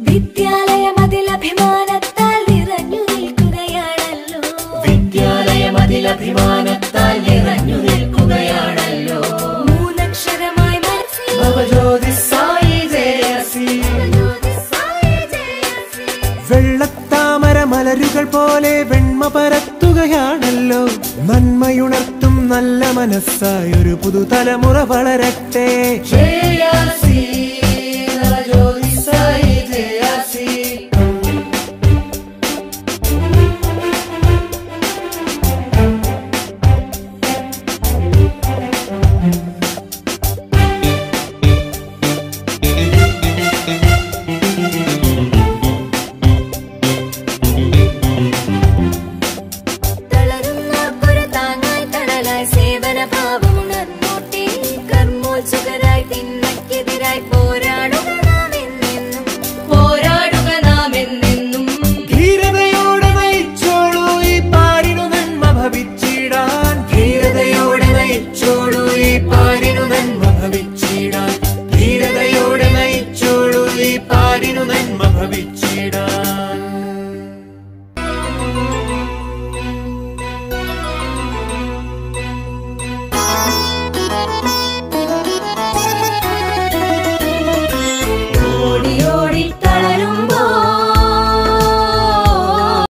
വിദ്യാലയം അതിലഭിമാനത്താൽ നിറഞ്ഞു നിൽക്കുകയാണല്ലോ. വിദ്യാലയം അതിലഭിമാനത്താൽ നിറഞ്ഞു നിൽക്കുകയാണല്ലോ. മൂന്നക്ഷരമായി മനസ്സിൽ നവജ്യോതിസായി ജയസി. വെള്ളത്താമര മലരുകൾ പോലെ വെണ്മ പരത്തുകയാണല്ലോ. നന്മയുണർത്തും നല്ല മനസ്സായൊരു പുതുതലമുറ വളരട്ടെ. ഭവിച്ചിടാം